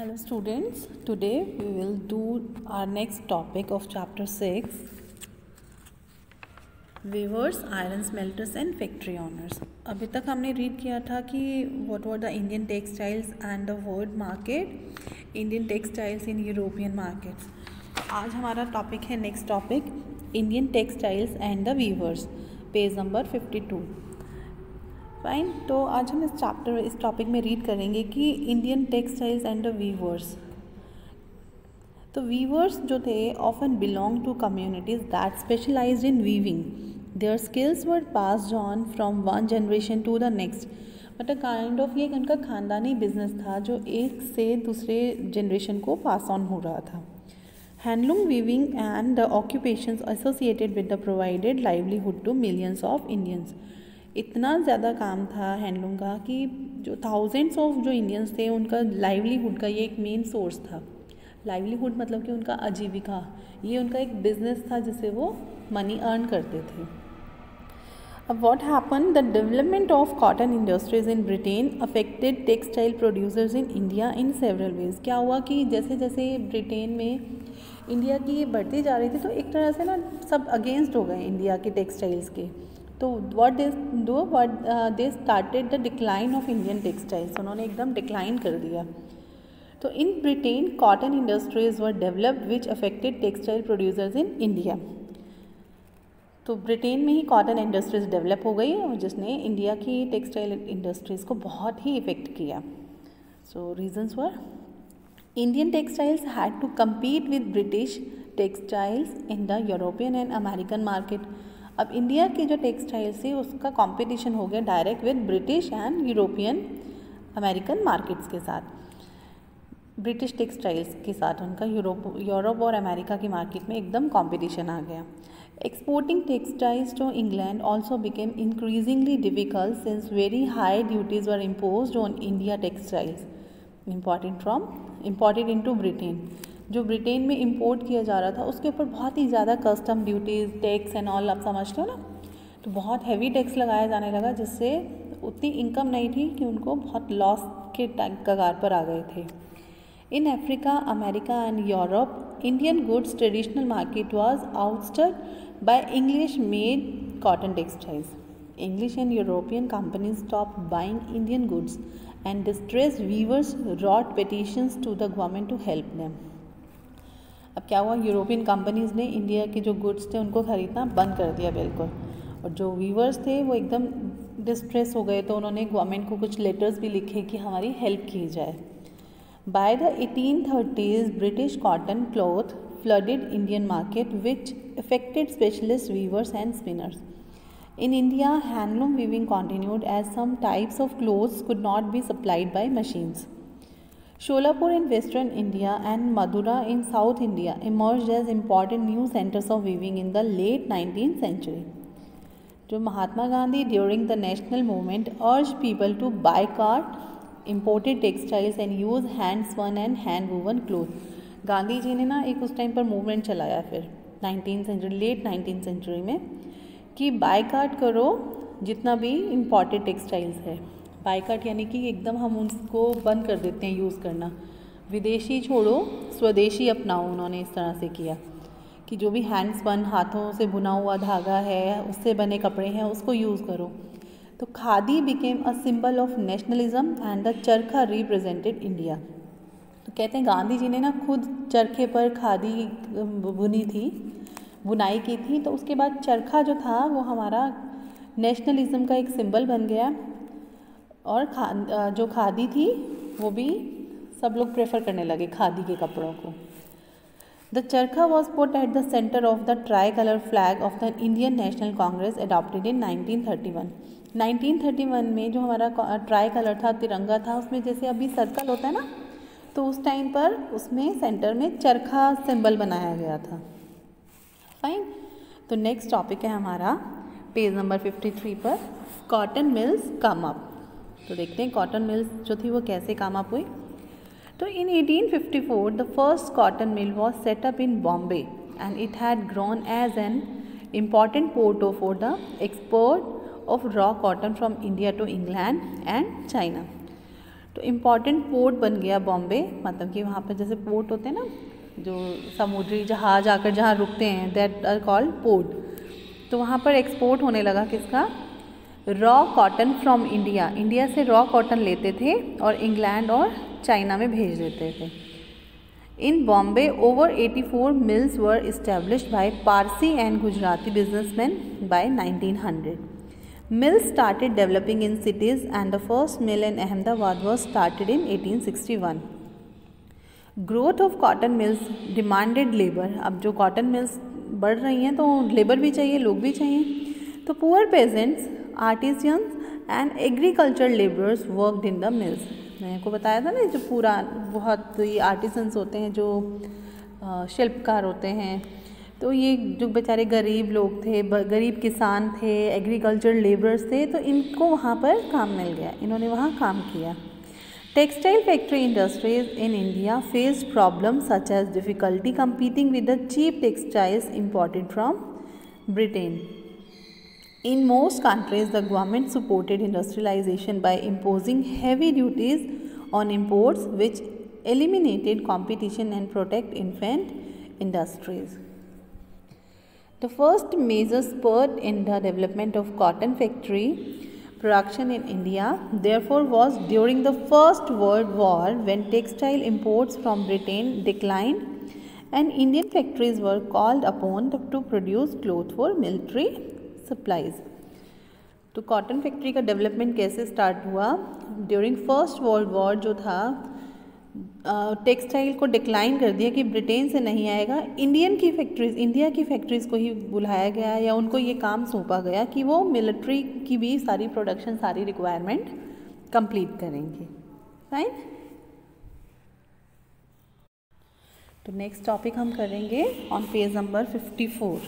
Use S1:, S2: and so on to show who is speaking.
S1: Hello students today we will do our next topic of chapter six weavers iron smelters and factory owners अभी तक हमने read किया था कि what were the Indian textiles and the world market Indian textiles in European markets आज हमारा topic है next topic Indian textiles and the weavers page number fifty fine तो आज हम इस चैप्टर इस टॉपिक में रीड करेंगे कि Indian textiles and the weavers तो वीवर्स जो थे often belong to communities that specialise in weaving their skills were pass on from one generation to the next but a kind of ये उनका खानदानी business था जो एक से दूसरे जनरेशन को पास ऑन हो रहा था. Handloom weaving and the occupations associated with the provided livelihood to millions of Indians इतना ज़्यादा काम था हैंडलूम का कि जो थाउजेंड्स ऑफ़ जो इंडियंस थे, उनका लाइवलीहुड का ये एक मेन सोर्स था। लाइवलीहुड मतलब कि उनका आजीविका, ये उनका एक बिज़नेस था जिससे वो मनी अर्न करते थे। अब what happen the development of cotton industries in Britain affected textile producers in India in several ways क्या हुआ कि जैसे जैसे ब्रिटेन में इंडिया की ये बढ़ती जा रही थी तो एक तरह से ना सब अगेंस्ट हो गए इंडिया के टेक्सटाइल्स के। तो what they do what they started the decline of Indian textiles उन्होंने एकदम डिक्लाइन कर दिया। तो in Britain cotton industries were developed which affected textile producers in India तो ब्रिटेन में ही कॉटन इंडस्ट्रीज़ डेवलप हो गई और जिसने इंडिया की टेक्सटाइल इंडस्ट्रीज़ को बहुत ही इफ़ेक्ट किया। So reasons were Indian textiles had to compete with British textiles in the European and American market अब इंडिया की जो टेक्सटाइल्स थी, उसका कंपटीशन हो गया direct with British and European American markets के साथ। ब्रिटिश टेक्सटाइल्स के साथ उनका यूरोप यूरोप और अमेरिका की मार्केट में एकदम कंपटीशन आ गया। Exporting textiles to England also became increasingly difficult since very high duties were impose on India textiles important from imported in Britain जो ब्रिटेन में इम्पोर्ट किया जा रहा था, उसके ऊपर बहुत ही ज़्यादा custom duties tax and all आप समझते हो ना? तो बहुत हैवी टैक्स लगाया जाने लगा, जिससे उतनी इनकम नहीं थी कि उनको बहुत लॉस के कगार पर आ गए थे। In Africa, America and Europe Indian goods traditional market was आउटस्टर्ड by English made cotton textiles English and European companies stop buying Indian goods and distress weavers wrote petitions to the government to help them अब क्या हुआ? European companies ने India के जो goods थे उनको ख़रीदना बंद कर दिया बिल्कुल। और जो वीवर्स थे वो एकदम डिस्ट्रेस हो गए तो उन्होंने गवर्नमेंट को कुछ लेटर्स भी लिखे कि हमारी हेल्प की जाए। By the eighteen thirties British cotton cloth flooded Indian market which affected specialist weavers and spinners in India handloom weaving continued as some types of cloths could not be supplied by machines Sholapur in western India and Madura in South India emerged as important new centers of weaving in the late 19th century. जो Mahatma Gandhi during the national movement urged people to boycott imported textiles and use handspun and hand woven cloth Gandhi ji ने ना एक उस time पर movement चलाया फिर nineteen century late nineteen century में, कि बाईकाट करो जितना भी इम्पोर्टेड टेक्सटाइल्स है बाइकट यानी कि एकदम हम उसको बंद कर देते हैं यूज़ करना। विदेशी छोड़ो, स्वदेशी अपनाओ उन्होंने इस तरह से किया। कि जो भी हैंड्स बन हाथों से बुना हुआ धागा है, उससे बने कपड़े हैं, उसको यूज़ करो। तो khadi became a symbol of nationalism and the charkha represented India तो कहते हैं गांधी जी ने ना खुद चरखे पर खादी बुनी थी, बुनाई की थी तो उसके बाद चरखा जो था, वो हमारा नेशनलिज्म का एक सिंबल बन गया। और खा जो खादी थी, वो भी सब लोग प्रेफर करने लगे खादी के कपड़ों को। The charkha was put at the centre of the tricolour flag of the Indian National Congress adopted in 1931 1931 में जो हमारा ट्राई कलर था, तिरंगा था, उसमें जैसे अभी सर्कल होता है ना तो उस टाइम पर उसमें सेंटर में चरखा सिंबल बनाया गया था। फाइन तो नेक्स्ट टॉपिक है हमारा पेज नंबर 53 पर कॉटन मिल्स कम अप तो देखते हैं कॉटन मिल्स जो थी वो कैसे काम अप हुई। तो in 1854 the first cotton mill was set up in Bombay and it had grown as an important port for the export of raw cotton from India to England and China तो important port बन गया बॉम्बे मतलब कि वहाँ पर जैसे port होते हैं ना, जो समुद्री जहाज़ आकर जहाँ रुकते हैं दैट आर कॉल्ड पोर्ट तो वहाँ पर एक्सपोर्ट होने लगा किसका? Raw cotton from India India से रॉ कॉटन लेते थे और इंग्लैंड और चाइना में भेज देते थे। In Bombay over 84 mills were established by Parsi and Gujarati businessman by 1900 mills started developing in cities and the first mill in Ahmedabad was started in 1861 growth of cotton mills demanded labour अब जो cotton mills बढ़ रही हैं तो labour भी चाहिए, लोग भी चाहिए। तो poor peasants artisans and agriculture labourers worked in the mills मैंने को बताया था ना जो पूरा बहुत ये आर्टिसंस होते हैं, जो शिल्पकार होते हैं तो ये जो बेचारे गरीब लोग थे गरीब किसान थे एग्रीकल्चर लेबरर्स थे तो इनको वहाँ पर काम मिल गया, इन्होंने वहाँ काम किया। Textile factory industries in India face problem such as difficulty competing with the cheap textiles imported from Britain In most countries, the government supported industrialization by imposing heavy duties on imports which eliminated competition and protect infant industries. The first major spurt in the development of cotton factory production in India therefore was during the First World War when textile imports from Britain declined and Indian factories were called upon to produce cloth for military supplies तो cotton factory का development कैसे start हुआ? During first world war जो था textile को decline कर दिया कि ब्रिटेन से नहीं आएगा। इंडियन की फैक्ट्रीज इंडिया की फैक्ट्रीज़ को ही बुलाया गया या उनको ये काम सौंपा गया कि वो मिलिट्री की भी सारी प्रोडक्शन सारी रिक्वायरमेंट कंप्लीट करेंगे। फाइन तो नेक्स्ट टॉपिक हम करेंगे on page number fifty four